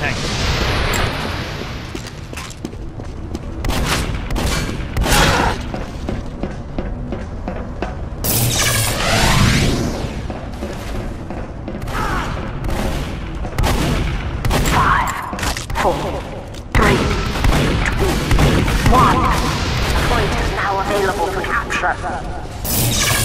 two, one. Point is now available for capture.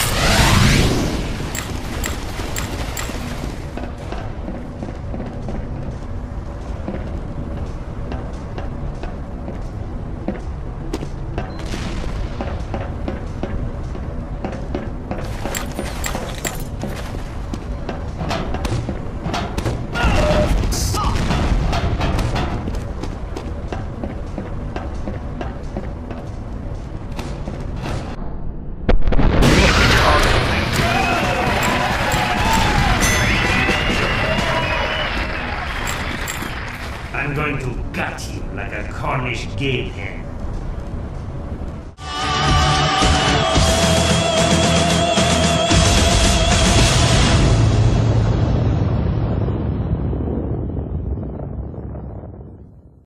I'm going to gut you like a Cornish game hen.